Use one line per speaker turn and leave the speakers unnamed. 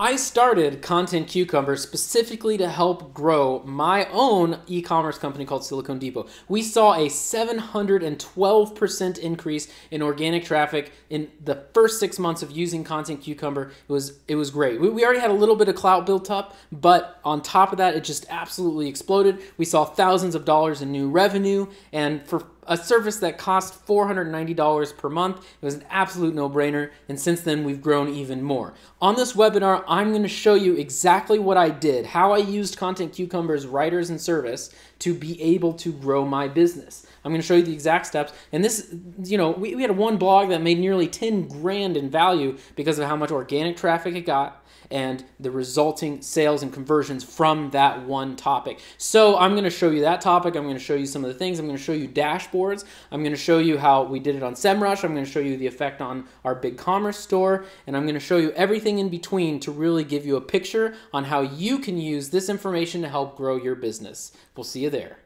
I started Content Cucumber specifically to help grow my own e commerce company called Silicon Depot. We saw a 712% increase in organic traffic in the first six months of using Content Cucumber. It was, it was great. We, we already had a little bit of clout built up, but on top of that, it just absolutely exploded. We saw thousands of dollars in new revenue, and for a service that cost $490 per month. It was an absolute no brainer, and since then we've grown even more. On this webinar, I'm going to show you exactly what I did, how I used Content Cucumber's writers and service to be able to grow my business. I'm going to show you the exact steps. And this, you know, we, we had one blog that made nearly 10 grand in value because of how much organic traffic it got and the resulting sales and conversions from that one topic. So I'm going to show you that topic. I'm going to show you some of the things. I'm going to show you dashboards. I'm going to show you how we did it on SEMrush. I'm going to show you the effect on our BigCommerce store. And I'm going to show you everything in between to really give you a picture on how you can use this information to help grow your business. We'll see you there.